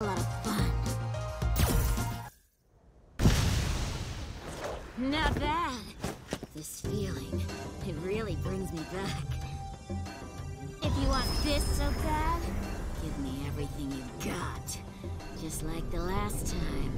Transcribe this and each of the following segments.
a lot of fun. Not bad. This feeling, it really brings me back. If you want this so bad, give me everything you've got. Just like the last time.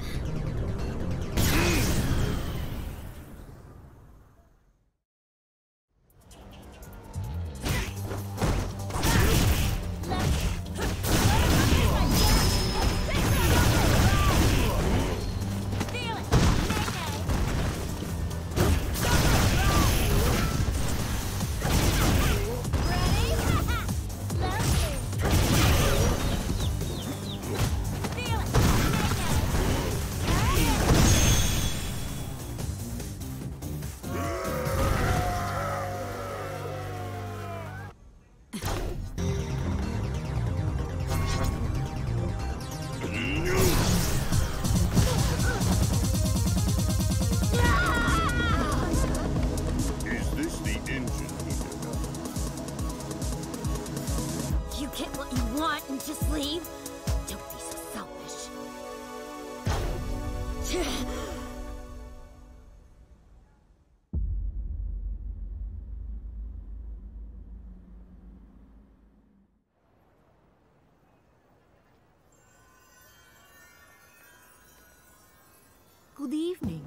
Get what you want and just leave? Don't be so selfish. Good evening.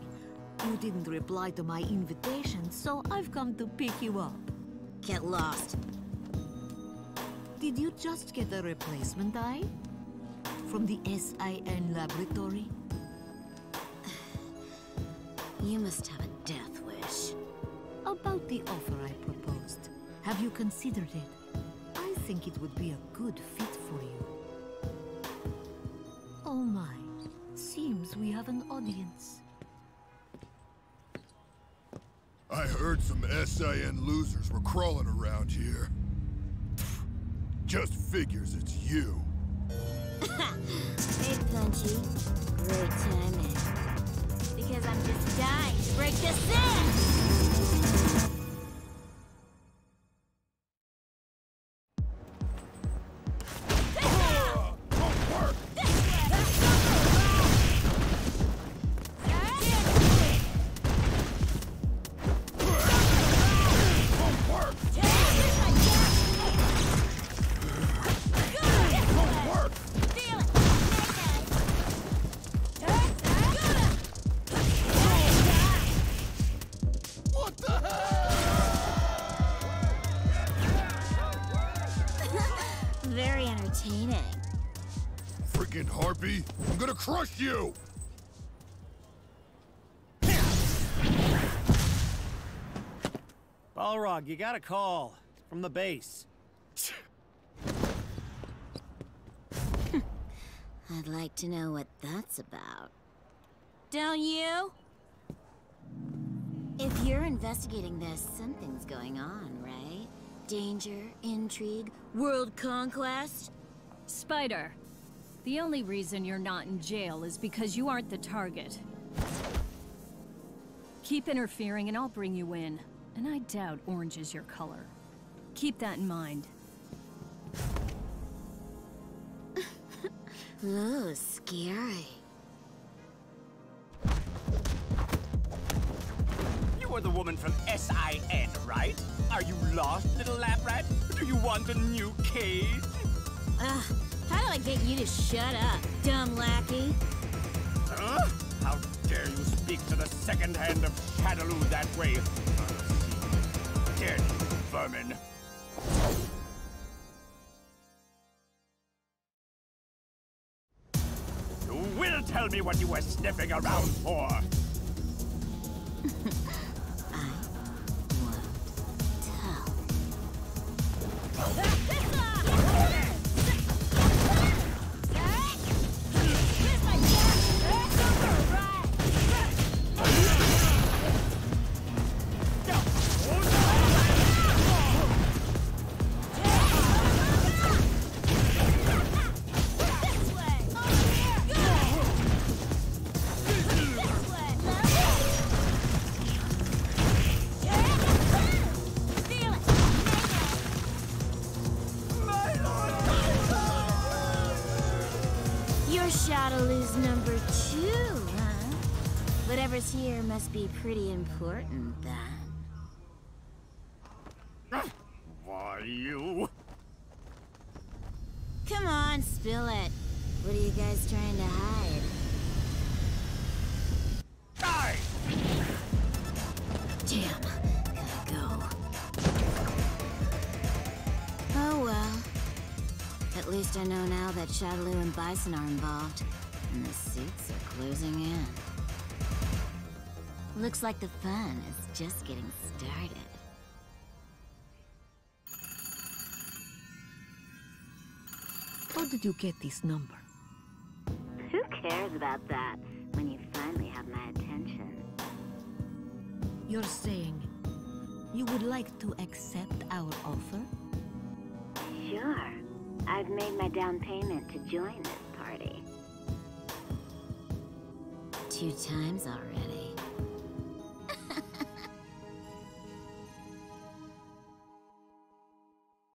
You didn't reply to my invitation, so I've come to pick you up. Get lost. Did you just get a replacement eye? From the SIN laboratory? You must have a death wish. About the offer I proposed. Have you considered it? I think it would be a good fit for you. Oh my. Seems we have an audience. I heard some SIN losers were crawling around here. Just figures it's you. Hey, Punchy. Great timing. Because I'm just dying to break this in! Entertaining. Freaking harpy! I'm gonna crush you! Balrog, you got a call from the base. I'd like to know what that's about. Don't you? If you're investigating this, something's going on, right? Danger, intrigue, world conquest? Spider, the only reason you're not in jail is because you aren't the target. Keep interfering and I'll bring you in. And I doubt orange is your color. Keep that in mind. Ooh, scary. You are the woman from SIN, right? Are you lost, little lab rat? Do you want a new cage? Ugh, how do I get you to shut up, dumb lackey? Huh? How dare you speak to the second hand of Shadaloo that way? Dead vermin. You will tell me what you were sniffing around for! I won't tell. Number two, huh? Whatever's here must be pretty important, then. Why, you... Come on, spill it. What are you guys trying to hide? Die! Damn, gotta go. Oh well. At least I know now that Shadaloo and Bison are involved, and the suits are closing in. Looks like the fun is just getting started. How did you get this number? Who cares about that when you finally have my attention? You're saying you would like to accept our offer? Sure. I've made my down payment to join this party. Two times already.